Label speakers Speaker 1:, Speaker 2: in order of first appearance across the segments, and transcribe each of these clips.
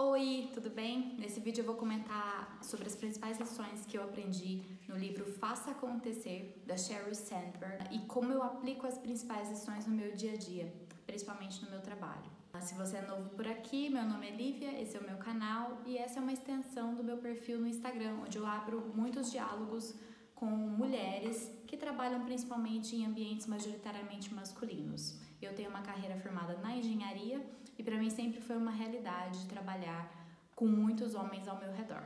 Speaker 1: Oi, tudo bem? Nesse vídeo eu vou comentar sobre as principais lições que eu aprendi no livro Faça Acontecer, da Sheryl Sandberg, e como eu aplico as principais lições no meu dia a dia, principalmente no meu trabalho. Se você é novo por aqui, meu nome é Lívia, esse é o meu canal e essa é uma extensão do meu perfil no Instagram, onde eu abro muitos diálogos com mulheres que trabalham principalmente em ambientes majoritariamente masculinos. Eu tenho uma carreira formada na engenharia e para mim sempre foi uma realidade trabalhar com muitos homens ao meu redor.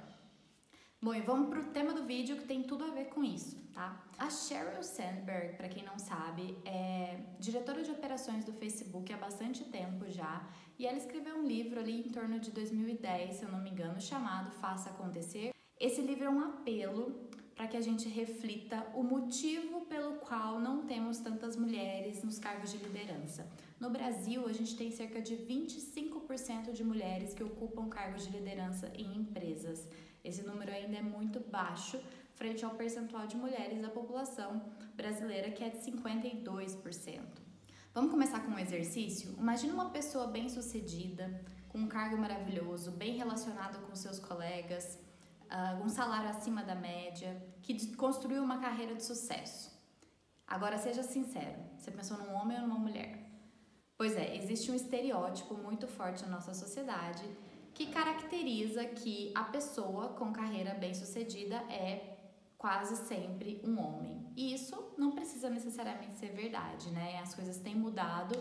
Speaker 1: Bom, e vamos pro tema do vídeo que tem tudo a ver com isso, tá? A Sheryl Sandberg, para quem não sabe, é diretora de operações do Facebook há bastante tempo já, e ela escreveu um livro ali em torno de 2010, se eu não me engano, chamado Faça Acontecer. Esse livro é um apelo para que a gente reflita o motivo pelo qual não temos tantas mulheres nos cargos de liderança. No Brasil, a gente tem cerca de 25% de mulheres que ocupam cargos de liderança em empresas. Esse número ainda é muito baixo frente ao percentual de mulheres da população brasileira, que é de 52%. Vamos começar com um exercício? Imagina uma pessoa bem-sucedida, com um cargo maravilhoso, bem relacionado com seus colegas, uh, um salário acima da média, que construiu uma carreira de sucesso. Agora seja sincero, você pensou num homem ou numa mulher? Pois é, existe um estereótipo muito forte na nossa sociedade que caracteriza que a pessoa com carreira bem-sucedida é quase sempre um homem. E isso não precisa necessariamente ser verdade, né? As coisas têm mudado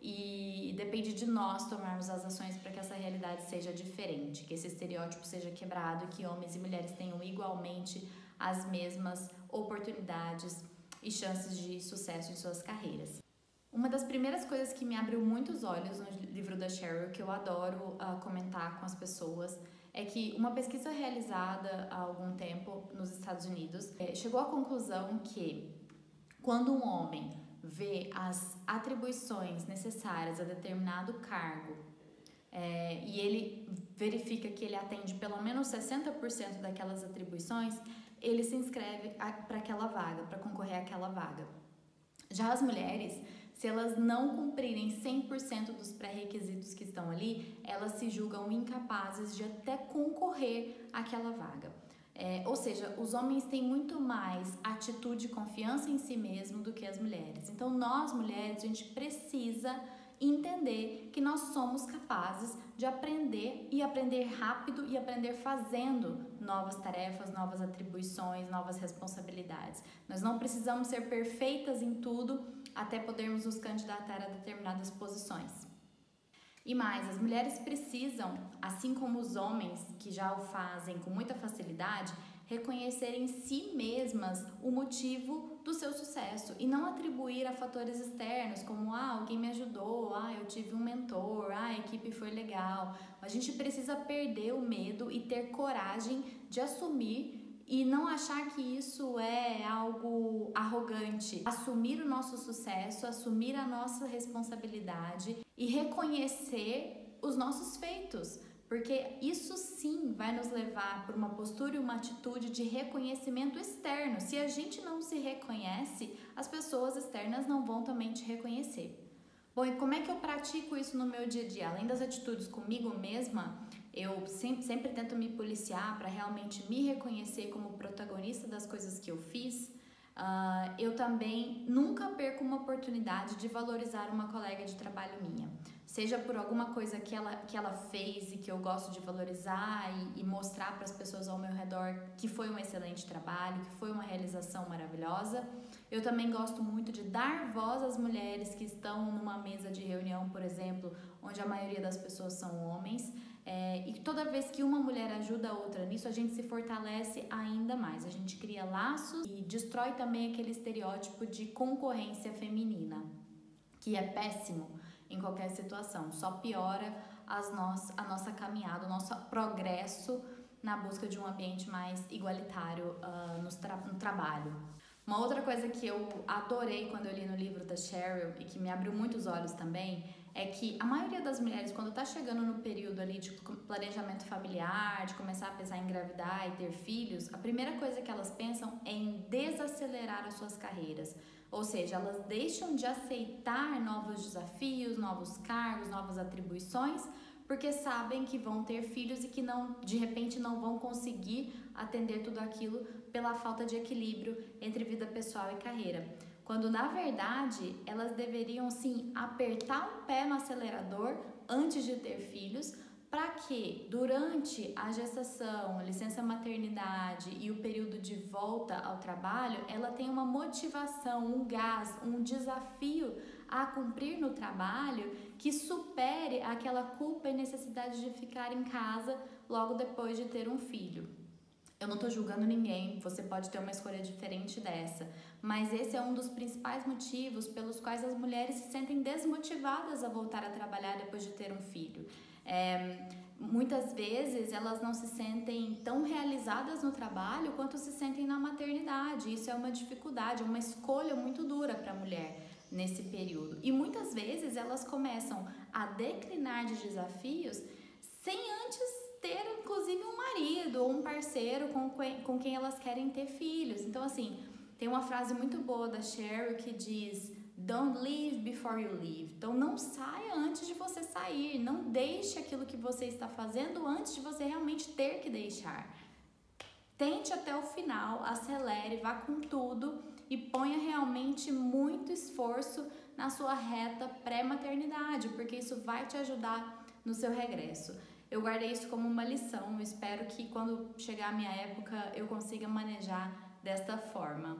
Speaker 1: e depende de nós tomarmos as ações para que essa realidade seja diferente, que esse estereótipo seja quebrado, que homens e mulheres tenham igualmente as mesmas oportunidades e chances de sucesso em suas carreiras. Uma das primeiras coisas que me abriu muitos olhos no livro da Cheryl, que eu adoro uh, comentar com as pessoas, é que uma pesquisa realizada há algum tempo nos Estados Unidos é, chegou à conclusão que quando um homem vê as atribuições necessárias a determinado cargo é, e ele verifica que ele atende pelo menos 60% daquelas atribuições, ele se inscreve para aquela vaga, para concorrer àquela vaga. Já as mulheres, se elas não cumprirem 100% dos pré-requisitos que estão ali, elas se julgam incapazes de até concorrer àquela vaga. É, ou seja, os homens têm muito mais atitude e confiança em si mesmo do que as mulheres. Então, nós mulheres, a gente precisa entender que nós somos capazes de aprender e aprender rápido e aprender fazendo novas tarefas, novas atribuições, novas responsabilidades. Nós não precisamos ser perfeitas em tudo até podermos nos candidatar a determinadas posições. E mais, as mulheres precisam, assim como os homens que já o fazem com muita facilidade, reconhecer em si mesmas o motivo do seu sucesso e não atribuir a fatores externos como ah, alguém me ajudou, ah, eu tive um mentor, ah, a equipe foi legal. A gente precisa perder o medo e ter coragem de assumir e não achar que isso é algo arrogante. Assumir o nosso sucesso, assumir a nossa responsabilidade e reconhecer os nossos feitos. Porque isso sim vai nos levar para uma postura e uma atitude de reconhecimento externo. Se a gente não se reconhece, as pessoas externas não vão também te reconhecer. Bom, e como é que eu pratico isso no meu dia a dia? Além das atitudes comigo mesma, eu sempre, sempre tento me policiar para realmente me reconhecer como protagonista das coisas que eu fiz. Uh, eu também nunca perco uma oportunidade de valorizar uma colega de trabalho minha, seja por alguma coisa que ela, que ela fez e que eu gosto de valorizar e, e mostrar para as pessoas ao meu redor que foi um excelente trabalho, que foi uma realização maravilhosa. Eu também gosto muito de dar voz às mulheres que estão numa mesa de reunião, por exemplo, onde a maioria das pessoas são homens. É, e toda vez que uma mulher ajuda a outra nisso, a gente se fortalece ainda mais. A gente cria laços e destrói também aquele estereótipo de concorrência feminina, que é péssimo em qualquer situação, só piora as a nossa caminhada, o nosso progresso na busca de um ambiente mais igualitário uh, no, tra no trabalho. Uma outra coisa que eu adorei quando eu li no livro da Cheryl e que me abriu muitos olhos também é que a maioria das mulheres, quando está chegando no período ali de planejamento familiar, de começar a pensar em engravidar e ter filhos, a primeira coisa que elas pensam é em desacelerar as suas carreiras. Ou seja, elas deixam de aceitar novos desafios, novos cargos, novas atribuições porque sabem que vão ter filhos e que não, de repente não vão conseguir atender tudo aquilo pela falta de equilíbrio entre vida pessoal e carreira. Quando na verdade elas deveriam sim apertar o pé no acelerador antes de ter filhos, para que durante a gestação, licença maternidade e o período de volta ao trabalho, ela tenha uma motivação, um gás, um desafio a cumprir no trabalho que supere aquela culpa e necessidade de ficar em casa logo depois de ter um filho. Eu não estou julgando ninguém, você pode ter uma escolha diferente dessa, mas esse é um dos principais motivos pelos quais as mulheres se sentem desmotivadas a voltar a trabalhar depois de ter um filho. É, muitas vezes elas não se sentem tão realizadas no trabalho quanto se sentem na maternidade. Isso é uma dificuldade, uma escolha muito dura para a mulher nesse período. E muitas vezes elas começam a declinar de desafios sem antes marido ou um parceiro com, com quem elas querem ter filhos. Então, assim, tem uma frase muito boa da Cheryl que diz: Don't leave before you leave. Então, não saia antes de você sair. Não deixe aquilo que você está fazendo antes de você realmente ter que deixar. Tente até o final, acelere, vá com tudo e ponha realmente muito esforço na sua reta pré-maternidade, porque isso vai te ajudar no seu regresso. Eu guardei isso como uma lição, espero que quando chegar a minha época eu consiga manejar desta forma.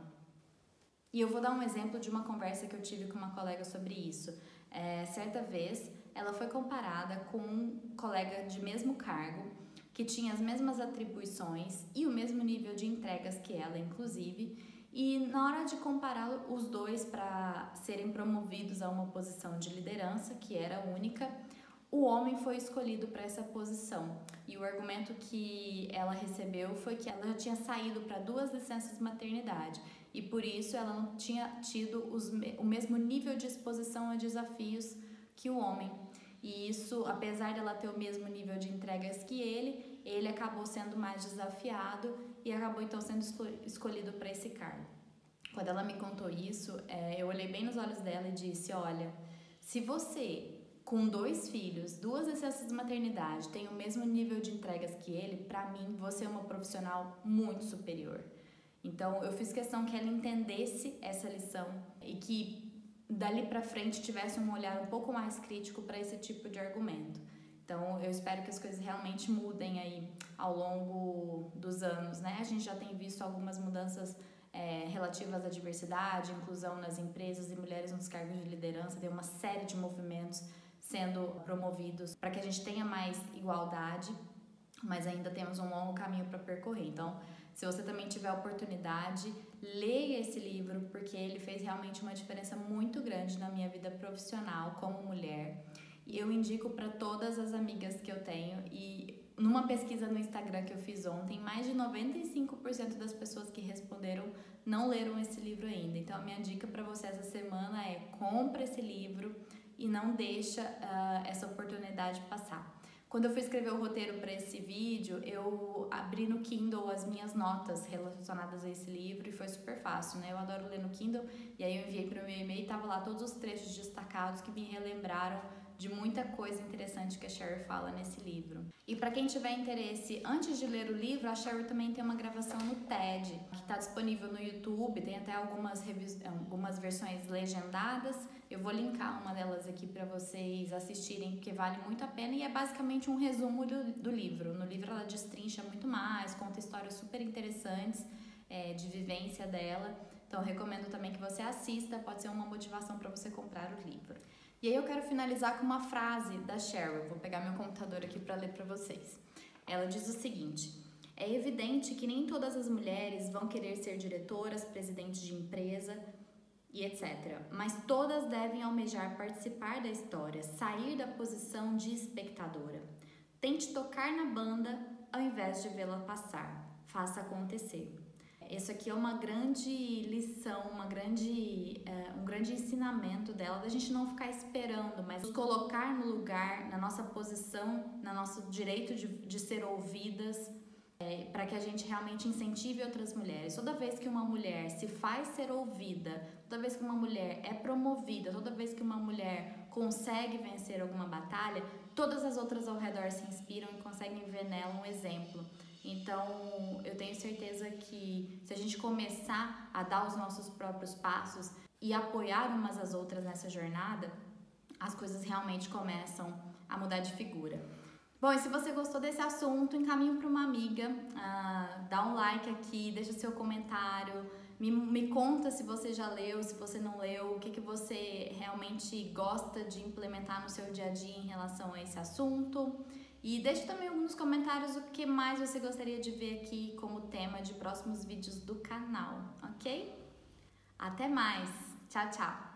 Speaker 1: E eu vou dar um exemplo de uma conversa que eu tive com uma colega sobre isso. É, certa vez, ela foi comparada com um colega de mesmo cargo, que tinha as mesmas atribuições e o mesmo nível de entregas que ela, inclusive, e na hora de comparar os dois para serem promovidos a uma posição de liderança, que era única, o homem foi escolhido para essa posição. E o argumento que ela recebeu foi que ela já tinha saído para duas licenças de maternidade e por isso ela não tinha tido os, o mesmo nível de exposição a desafios que o homem. E isso, apesar dela ter o mesmo nível de entregas que ele, ele acabou sendo mais desafiado e acabou então sendo escolhido para esse cargo. Quando ela me contou isso, é, eu olhei bem nos olhos dela e disse: Olha, se você com dois filhos, duas licenças de maternidade, tem o mesmo nível de entregas que ele, para mim você é uma profissional muito superior. Então eu fiz questão que ela entendesse essa lição e que dali para frente tivesse um olhar um pouco mais crítico para esse tipo de argumento. Então eu espero que as coisas realmente mudem aí ao longo dos anos, né? A gente já tem visto algumas mudanças é, relativas à diversidade, inclusão nas empresas e mulheres nos cargos de liderança, tem uma série de movimentos sendo promovidos para que a gente tenha mais igualdade, mas ainda temos um longo caminho para percorrer. Então, se você também tiver oportunidade, leia esse livro, porque ele fez realmente uma diferença muito grande na minha vida profissional como mulher. E eu indico para todas as amigas que eu tenho e numa pesquisa no Instagram que eu fiz ontem, mais de 95% das pessoas que responderam não leram esse livro ainda. Então a minha dica para você essa semana é compre esse livro e não deixa uh, essa oportunidade passar. Quando eu fui escrever o roteiro para esse vídeo, eu abri no Kindle as minhas notas relacionadas a esse livro e foi super fácil, né? Eu adoro ler no Kindle e aí eu enviei para o meu e-mail e tava lá todos os trechos destacados que me relembraram de muita coisa interessante que a Sherry fala nesse livro. E para quem tiver interesse, antes de ler o livro, a Sherry também tem uma gravação no TED, que está disponível no YouTube, tem até algumas, algumas versões legendadas. Eu vou linkar uma delas aqui para vocês assistirem, porque vale muito a pena e é basicamente um resumo do, do livro. No livro ela destrincha muito mais, conta histórias super interessantes é, de vivência dela. Então, recomendo também que você assista, pode ser uma motivação para você comprar o livro. E aí eu quero finalizar com uma frase da Cheryl. Vou pegar meu computador aqui para ler para vocês. Ela diz o seguinte: É evidente que nem todas as mulheres vão querer ser diretoras, presidentes de empresa e etc. Mas todas devem almejar participar da história, sair da posição de espectadora. Tente tocar na banda ao invés de vê-la passar. Faça acontecer. Isso aqui é uma grande lição, uma grande, é, um grande ensinamento dela, da gente não ficar esperando, mas nos colocar no lugar, na nossa posição, no nosso direito de, de ser ouvidas, é, para que a gente realmente incentive outras mulheres. Toda vez que uma mulher se faz ser ouvida, toda vez que uma mulher é promovida, toda vez que uma mulher consegue vencer alguma batalha, todas as outras ao redor se inspiram e conseguem ver nela um exemplo. Então, eu tenho certeza que se a gente começar a dar os nossos próprios passos e apoiar umas às outras nessa jornada, as coisas realmente começam a mudar de figura. Bom, e se você gostou desse assunto, encaminhe para uma amiga, uh, dá um like aqui, deixa seu comentário, me, me conta se você já leu, se você não leu, o que, que você realmente gosta de implementar no seu dia a dia em relação a esse assunto. E deixe também nos comentários o que mais você gostaria de ver aqui como tema de próximos vídeos do canal, ok? Até mais! Tchau, tchau!